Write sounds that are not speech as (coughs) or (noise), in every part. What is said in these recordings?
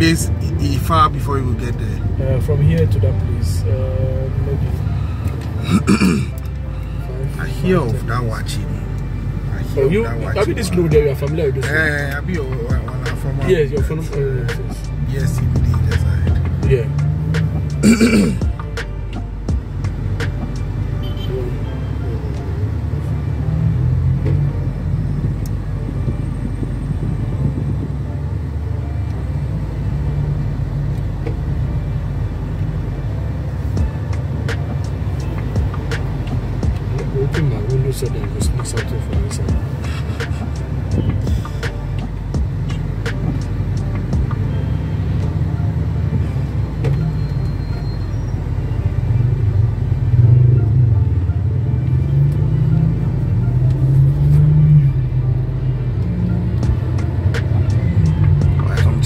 place i- i- far before you will get there. Uh, from here to that place, uh, maybe. (coughs) I hear of that watching. I hear of you, that I mean, watching. this road there, you are familiar with this road? Eh, I be on a from. Yes, you're from. Uh, yes, the side. yes. yeah. (coughs)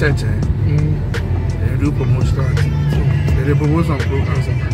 Some church, eh? Mm. They do promotional activity. They promote some programs.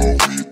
go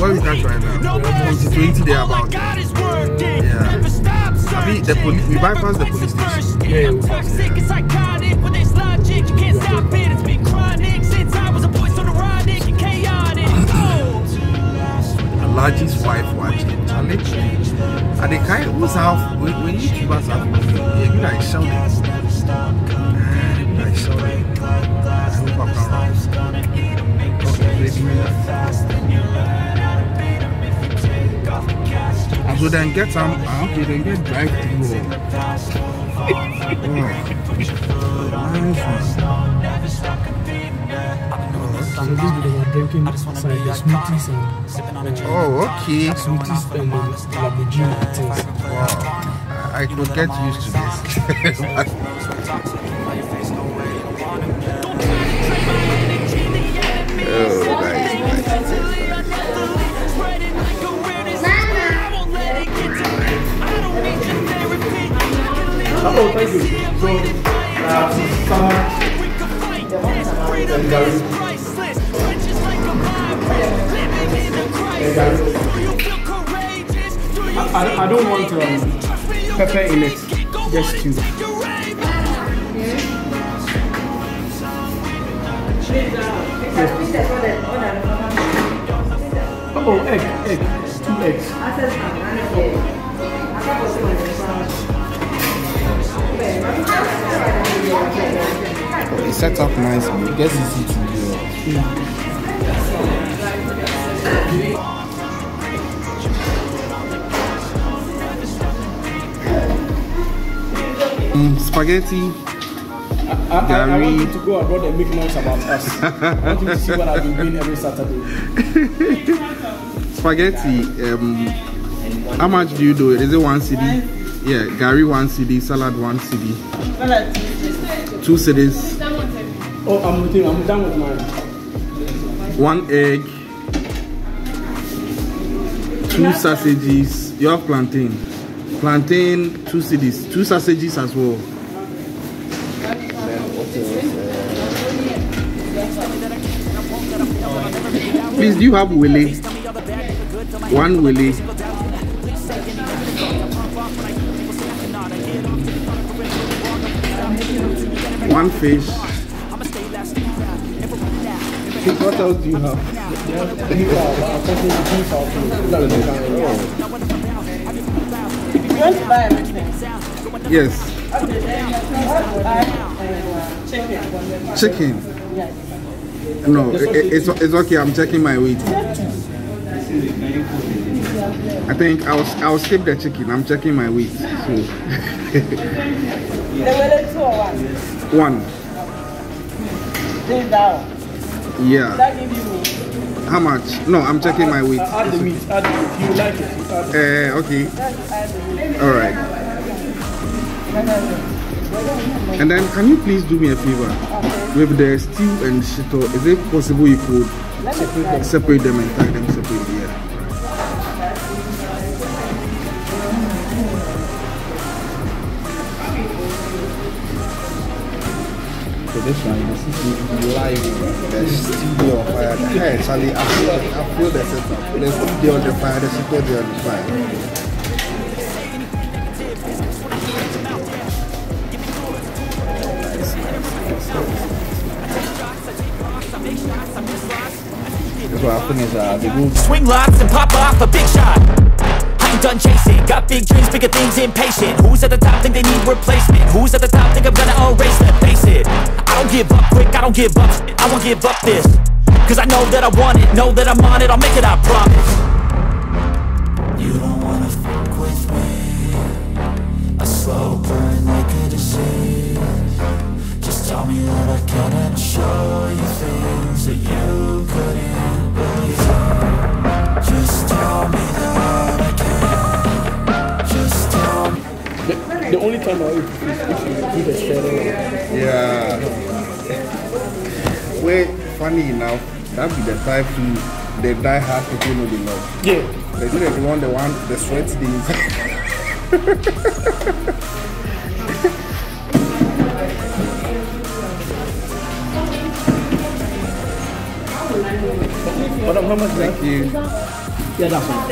what is that right now? No Twenty twenty they are about. God is working. Yeah. I mean, the poli- we bypass the police station. Yeah, yeah, I'm we pass, toxic and psychotic with this logic. You can't stop it. It's been chronic since I was a boy, and chaotic. Oh. Alhaji's wife waakye. Charlie. And the kind who's half when when YouTubers have yeah, you like shouting. Ah, you like shouting. I hope I'm not wrong. Okay, maybe And so then get some, ah, okay, then get drive through. Oh. So this video we're drinking the smoothies and. Oh, okay. smoothies and the Lamborghini things. Wow. I I could get used to this. (laughs) oh, nice, nice. Crisis. Do you courageous? Do you I, I don't want um, pepper in it. Just two. Oh, egg, egg, two eggs. It's set up nicely. It gets easy to do. Mm, spaghetti. I, I, I want you to go abroad and make noise about us. (laughs) I want you to see what I've been doing every Saturday. (laughs) Spaghetti. Um, how much do you do it? Is it one CD? Yeah, Gary one CD, salad one CD. Two CDs, Oh, I'm with you. I'm done with mine. one egg, two sausages. You have plantain. Plantain, two CDs, two sausages as well. Please, do you have wele? One wele. One fish. What else do you have? Yes, Chicken. No, i- i- it's, it's okay. I'm checking my weight. I think I'll I'll skip the chicken. I'm checking my weight. So The wele two or one? one, This down. yeah. That give you me. How much? No, I'm checking my weight. Add the meat. Add the meat. You like it? You add it. Uh, okay. All right. And then, can you please do me a favor? With the stew and shito, is it possible you could separate them and tie them separately? Yeah. This one, this is live. The studio on fire. Hey, I feel, I feel the setup. The studio on the fire, the studio on the fire. Is uh, Swing lots and pop off a big shot. I ain't done chasing, got big dreams, bigger things, impatient. Who's at the top think they need replacement? Who's at the top think I'm gonna erase them? Face it, I don't give up quick, I don't give up. I won't give up this. Cause I know that I want it, know that I'm on it, I'll make it, I promise. You don't wanna fuck with me. A slow burn like a disease. Just tell me that I can and show you things that you couldn't believe. Just tell me that I can. Just tell me. The, the only time I eat is if you do the shadow. Yeah. Wait, funny enough, that be the type who the die hard people know they love. Yeah. They do the one, the one, the sweat days. Madam, how much? Thank you. Yeah, that's one.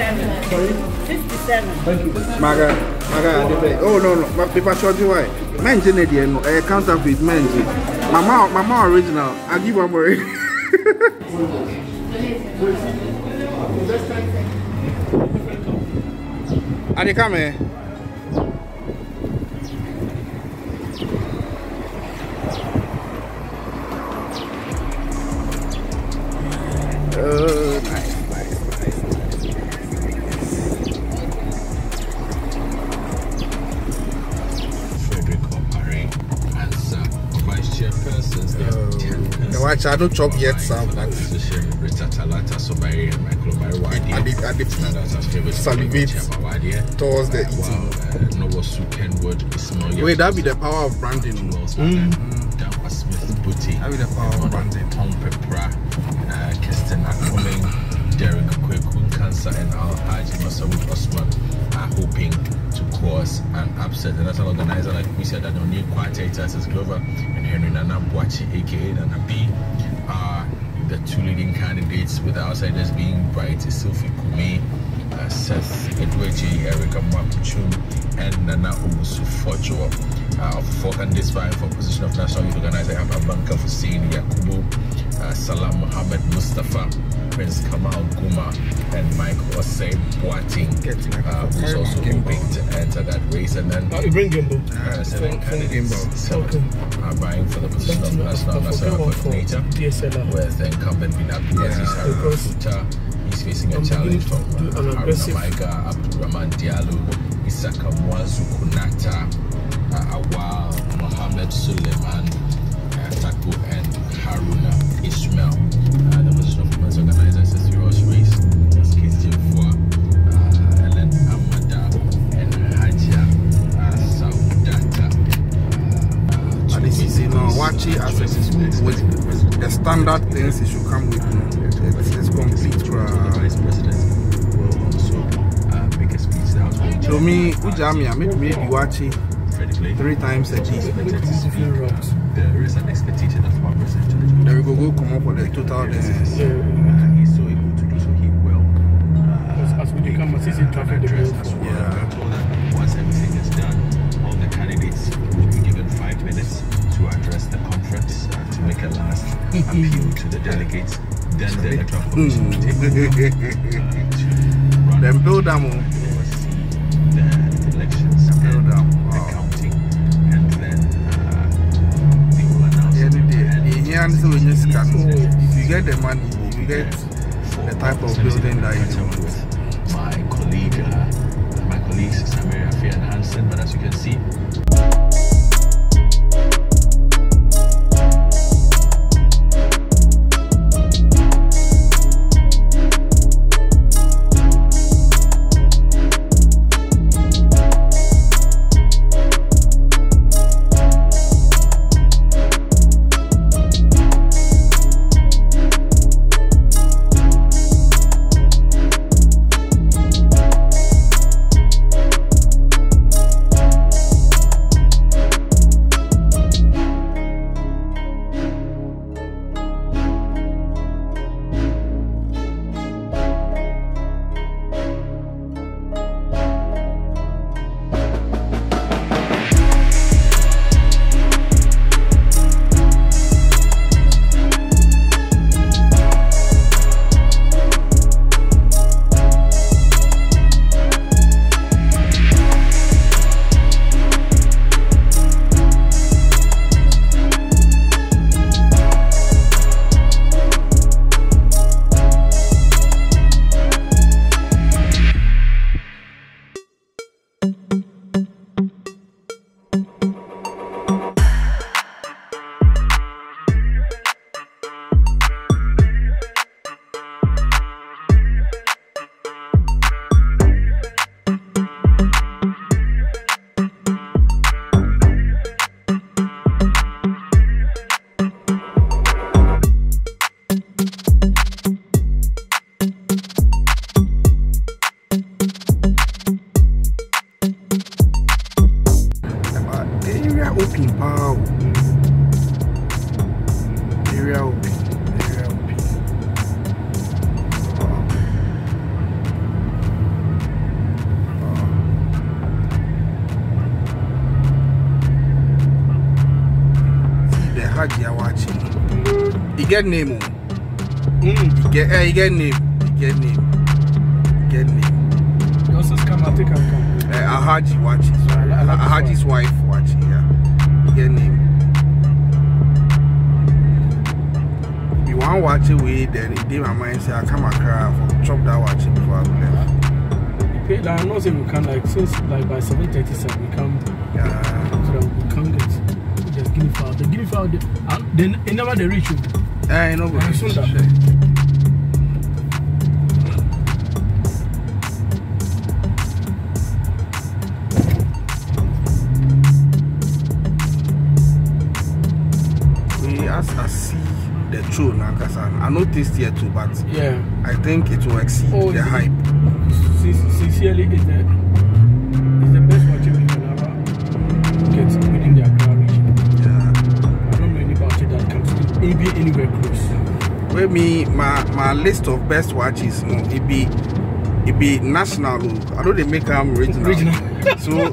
Sorry? 57. Thank you. Maga, Maga, they oh no, no, my paper short you why? Men Jenny, no, eh, counterfeit, mom, my mom original. I give one more. And you come here. Uh, Watch I don't chop yet, Sam. But Position Rita and Michael Omari I did, I did salivate towards the eating. Noah Su Kenwood, Ismail Wait, that be the power of branding. Smith Booty. That be the power of branding. Tom Pepra, uh, Kirsten Akoling, Derek Kwekun Cancer, and Al Haji Masaud Osman are hoping cause an upset. And as an organizer, like we said, that the new quietators is Glover and Henry Nana Boachi, aka Nana B, are the two leading candidates, with the outsiders being Bright, Sylvie Kume, uh, Seth Edweji, Erica Mwakuchum, and Nana Fojo. Uh, of four candidates vying for position of national youth organizer, I have Abanka Hussein Yakubu, uh, Salam Mohammed Mustafa, Prince Kamal Guma, and Mike Osei Boateng, Get uh, who's also game hoping to enter that race. And then Uh, you bring Gimbo. uh, seven Phone- phone candidates gimbal. seven are vying for the position of national national coordinator DSLR. with the incumbent Binaku Aziz Yeah, Haruna because Futa. He's facing a I'm challenge from to do uh, Haruna Maiga, Abdurrahman Diallo, Isaka Mwazu Kunata, uh, Awal, Mohammed Suleiman, uh, Taku, and Haruna Ishmael. Uh, the of women's organizer serious race. That's Kisti Mfua, uh, Ellen Amada, and Haja uh, Saudata. Uh, And this is, you know, watch it as a with the standard things it should come with. It's, it's complete. vice Uh, president will also uh, make a speech. The House will so me, Ujami, I made me watching Critically, three times a day. expected to speak. Different routes. There is an expectation of one percent to the Then we go go come up with the total distance. Yeah. Uh, he's so able to do so. He will. As, as we become a season traffic, the address road as well. Yeah. We're told that once everything is done, all the candidates will be given five minutes to address the conference uh, to make a last appeal to the delegates. Then the electoral commission will take over uh, to run Then build them and so you scan, Oh, if you get the money, you get the type of building that you want. my colleague, uh, my colleagues Samaria Fair and Hansen. But as you can see, See the Hajj you are watching. You get name, oh. Mm. you get, eh, you get name, you get name, you get name. You also come and take and come. Uh, Alhaji waakye, sorry. I like this Alhaji's wife waakye, yeah. You get name. You want watch it with then it did my mind say I come a cry for chop that watch it before I go left. You pay, like, I know say we can, like, since, like, by 7.37, we come, Yeah. The guinea fowl. The guinea fowl, they, uh, they, they never they reach you. Eh, you know, Yeah, but soon that. we as I see the throne now, cause I, I noticed here too, but Yeah. I think it will exceed Oh, the it's- hype. Sin- Sincerely, is me my my list of best watches no it be it be national o i know they make am regional Regional. (laughs) so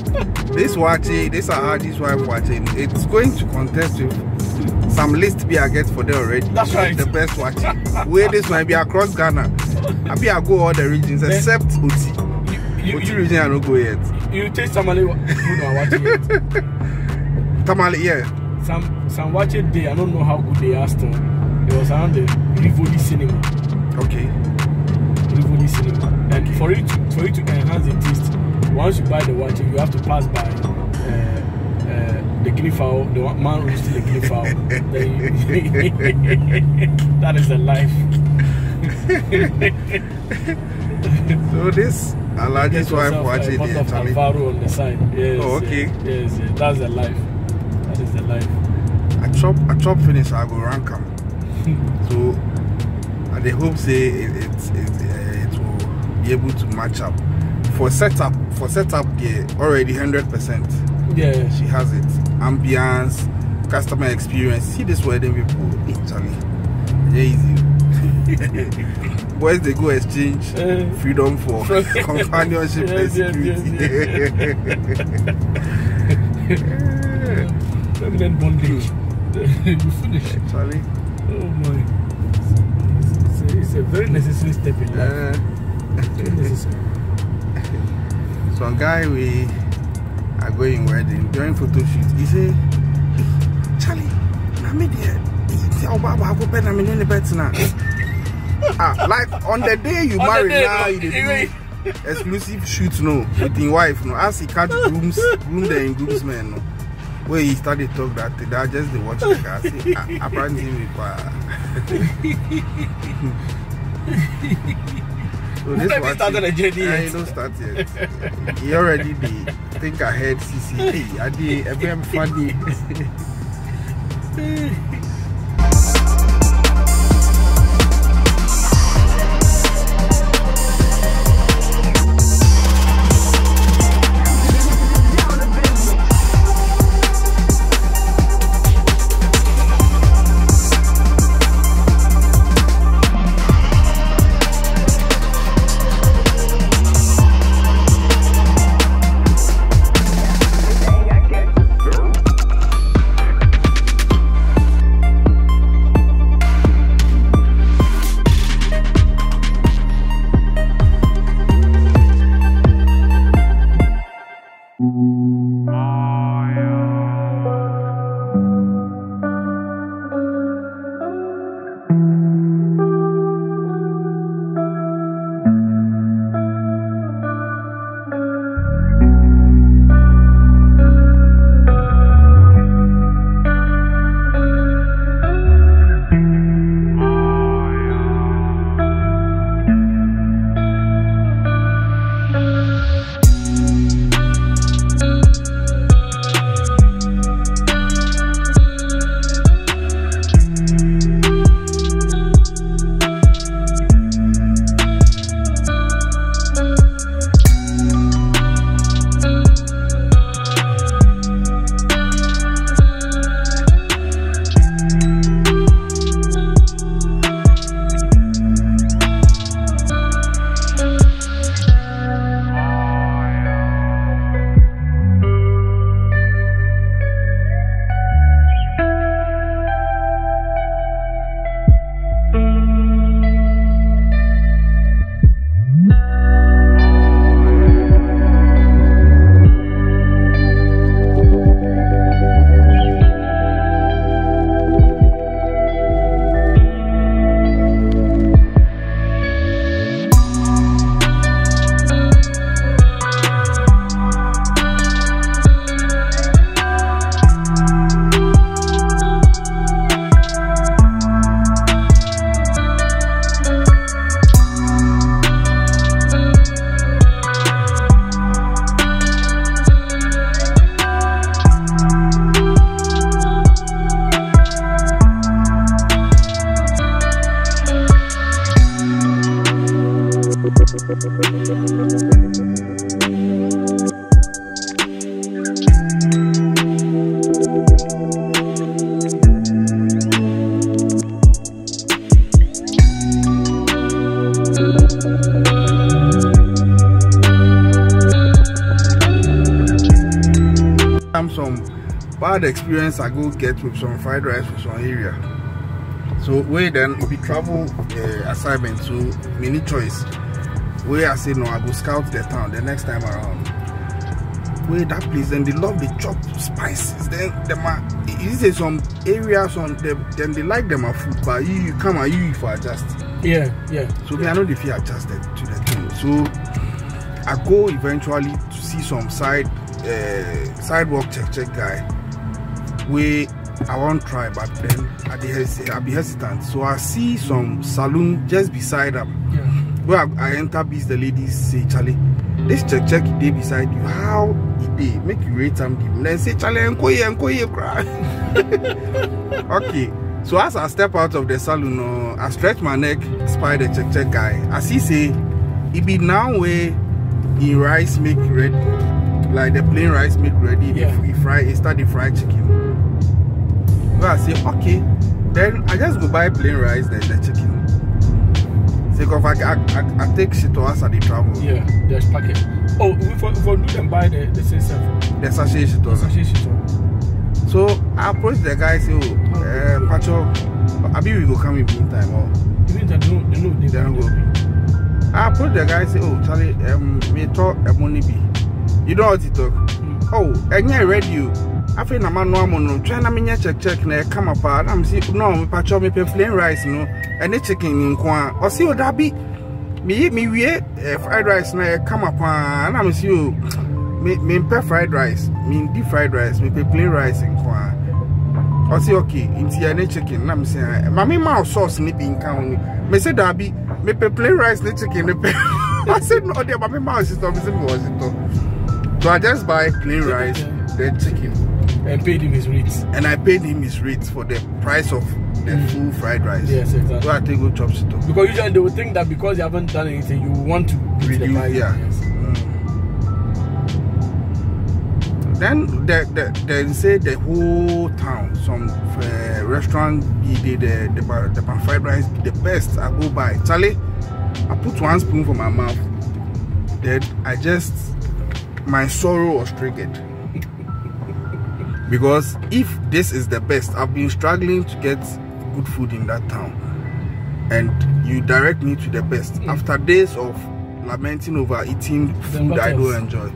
this watch eh, this alhaji's wife watch eh, it's going to contest with some list be i get for there already That's right. the best watch wey this one be across ghana i be i go all the regions except oti You, oti region i no go yet you, taste somebody who are watching it. (laughs) tamale yeah Some some watch it day. I don't know how good they are still. It was around the Rivoli cinema. okay Rivoli cinema. And for it to, for it to enhance the taste, once you buy the waakye, you have to pass by uh, uh, the guinea fowl, the one- man roasting the guinea fowl. (laughs) That is the life. (laughs) so this Get wife yourself watch a it bottle there of Alvaro on the side. Yes, Oh, okay. Yes, yes, yes. That's the life. That is the life. I chop I chop finish I go rank am (laughs) so I dey hope say it it it, uh, it will be able to match up for setup for setup there already hundred percent Yeah. she has it ambience customer experience see this wedding people Charlie yeah easy (laughs) boys they go exchange Eh. freedom for (laughs) companionship Yes, and yes, security Permanent bondage. you finish. My. It's a, very necessary step in life. uh, (laughs) some guy we are going wedding during photo shoot he say "Eh, charlie na me there ti ọba baako pẹ na me ne bẹ tena ah like on the day you marry now no, you dey do exclusive shoot no with him wife no as he catch (laughs) grooms groom the groomsmen no wey he start dey talk that thing. That just dey watch the guy say ah apprentice (laughs) me so this Maybe one started a journey. He don't start yet. He already dey think ahead see hey ade ẹbí funny. (laughs) experience I go get with some fried rice for some area. So we then we travel uh, assignment to many choice. Where I say no, I go scout the town the next time around. Where that place then they love the chop spices. Then them are you say some areas on them then they like them a food, but you, you come and you for adjust. Yeah, yeah. So me I know they feel adjusted to the thing. So I go eventually to see some side uh, sidewalk check check guy where I won't try but then I be hesi- I be hesitant. So I see some saloon just beside them. Yeah. Where I, I enter beats the ladies say Charlie, this check check day beside you. How it day? Make you rate something. Then say Charlie enkoye enkoye cry. (laughs) okay. So as I step out of the salon, uh, I stretch my neck, spy the check check guy. As he say, it be now where the rice make ready, like the plain rice make ready. Yeah. If we fry, it start the fried chicken. So I say, okay. Then I just go buy plain rice, then the chicken. Say, cause I, I, I, I take shit to us the travel. Yeah, there's packet. Oh, we for, for do them buy the the same stuff. The sachet shit to us. Sachet shit. So I approach the guy, say, oh, uh, Pacho, Abi we go come in meantime. Or You mean that they know they don't go. I approach the guy, say, oh, Charlie, um, me talk a money be. You know what he talk? Oh, and yeah, radio. I feel na man no amo no try na me nya check check na e come pa na me see no me pacho me pe plain rice no and chicken ni nko a o see o da bi. Me me wie eh, fried rice na e come pa na me see o me me pe fried rice. Me deep fried rice me pe plain rice nko a. O see okay nti ya ne chicken. Na me say ma me ma sauce ni bi nka ho ni. Me say da bi me pe plain rice ne chicken ne pe I said no there ma me ma sister me say me was it so I just buy plain rice then chicken and paid him his rates. and I paid him his rates for the price of the full fried rice. Yes, exactly. So I take go chop shit up. Because usually they would think that because you haven't done anything, you want to the Reduce, price. yeah. Yes. Then the, the, they say the whole town, some uh, restaurant, be the the the, the pan fried rice the best. I go buy. Charlie, I put one spoon for my mouth. Then I just my sorrow was triggered. Because if this is the best, I've been struggling to get good food in that town. And you direct me to the best. After days of lamenting over eating food I don't enjoy.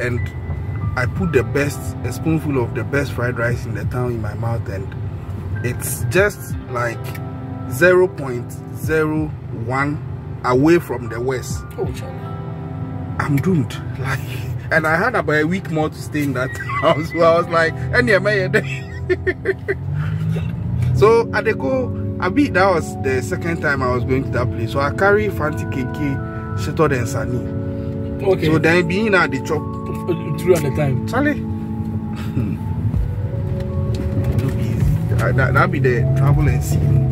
And I put the best, a spoonful of the best fried rice in the town in my mouth, and it's just like 0.01 away from the west. Oh, I'm doomed. (laughs) Like, and I had about a week more to stay in that (laughs) house. So I was like, any (laughs) So at the go, I beat that was the second time I was going to that place. So I carry Fanti KK, Sheto and Sani. Okay. So then being at the chop, through at the time. Charlie. (laughs) That that be the travel and see.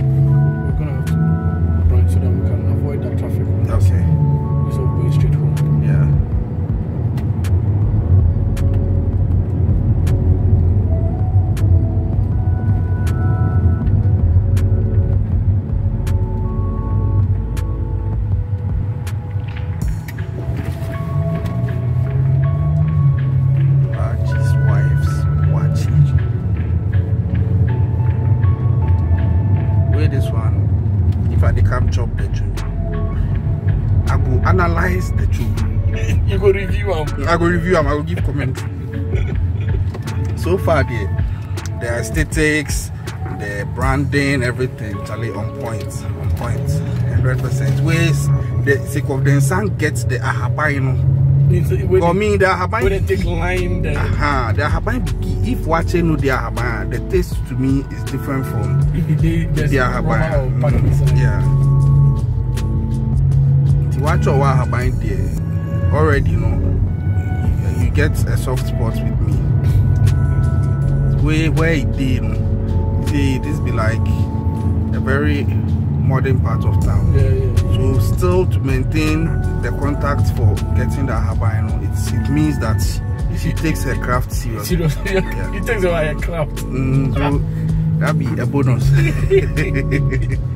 Come chop the tune, I go analyze the tune. (laughs) you go review um, I go review am, I go give commentary. so far, the the aesthetics, the branding, everything, Charlie on point, on point, hundred percent. Ways the sake of the sun gets the ahaba, you know. For me, the ahaba. when they take line the Aha, the ahaba. If watching no the ahaba, the taste to me is different from the there's the rubber ahaba. or packet inside. Mm, Yeah. The watch or ahaba there already, you know, you, you get a soft spot with me. Where where it did, you know, see, this be like a very modern part of town. Yeah, yeah. So still to maintain the contact for getting the know, it means that she takes her craft seriously. Seriously, Yeah. it takes a while (laughs) craft. Mm, so that be a bonus. (laughs)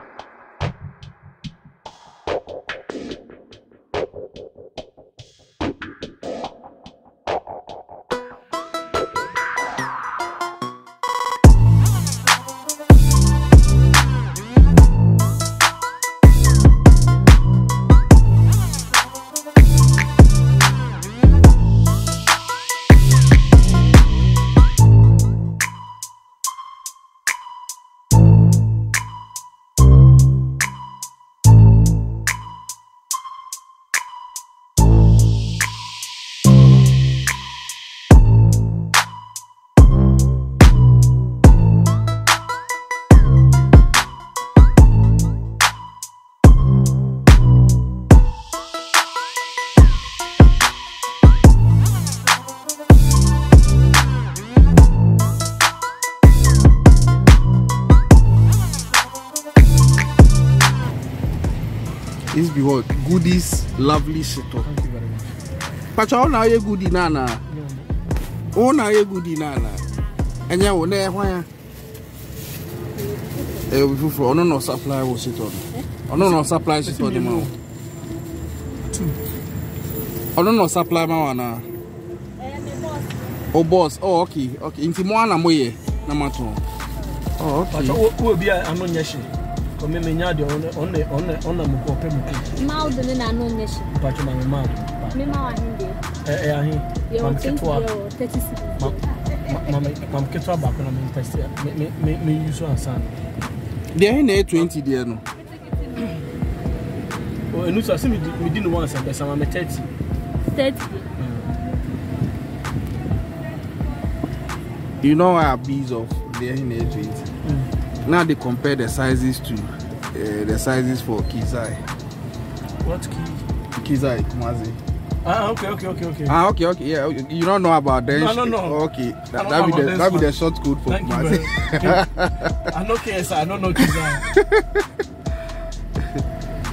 this be what goodies lovely shito pacha ọ na-ahụ egwu dị na na ọ na-ahụ egwu dị na na enye wụ na ịhwa ya ee obi fufu ọnụ na supply wụ shito ọnụ na supply shito dị ma ọnụ na supply ma wa Oh boss oh okay okay nti mo ana ye na oh okay pacha wo obi a anọ nyeshe o mi mi nya de on on on on na mu ko pe mu ko mild ne na no nya shi pa chuma mi mild mi ma wa hindi. Eh eh ahi. Mam ketwa 36 mam mam ketwa ba ko na mi test me me me use ansan de ahi na e twenty de no. O enu sa se mi mi di no once be sa ma me 30 30 You know our bees of the NA20. E twenty. Mm. Now they compare the sizes to uh, the sizes for Kizai. What key? Kizai Kumazi. Ah okay okay okay okay. Ah, okay, okay, yeah. okay. You don't know about that? No, don't know. Okay, that, that be the that be the short code for Thank you Kumazi. very I know KSI, I don't know Kizai. (laughs)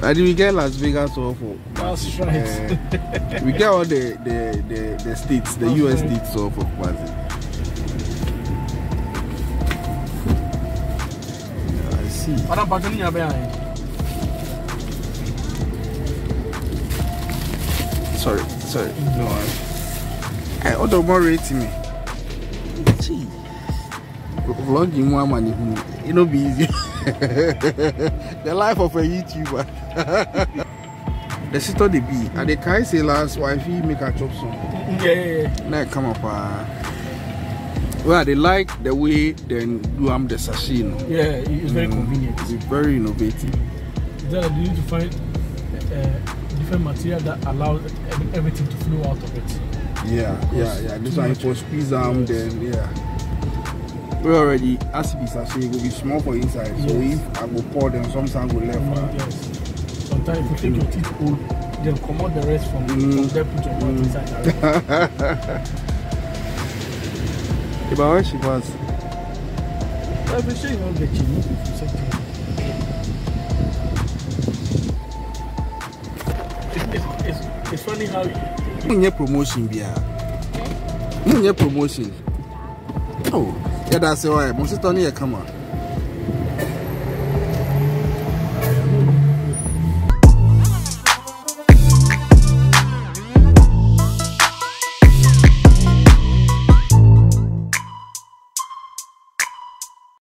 And we get Las Vegas also. That's right. Uh, we get all the the the, the states, the That's US right. states also for Kumazi. Yeah, I see. Ɔna pacha ni nya bɛ ahe. Sorry, sorry. No, I. I order more rating me. Gee. Vlogging one money, it no be easy. (laughs) the life of a YouTuber. (laughs) the sister they be, and the guy say last wife he make a chop some. Yeah yeah yeah. Now come up. Uh, well, they like the way then do am the sachet. No? Yeah, it's very convenient. It's very innovative. Then you need to find uh, different material that allows ev- everything to flow out of it. Yeah, yeah, yeah. This one for squeeze arm, then yeah. We already as it sachet, it will be small for inside. So Yes. if I go pour them, sometimes go left. uh, Yes. Sometimes if you take your teeth old, then come out the rest from, Mm. from there, put your mouth inside. (laughs) direct. Yeah, but where she was, But if you say you won't get chini, it's okay. It's, it's, it's, it's funny how you, Munye promotion bia. Munye promotion. Oh, yeah, that's why. Most of the time, come on.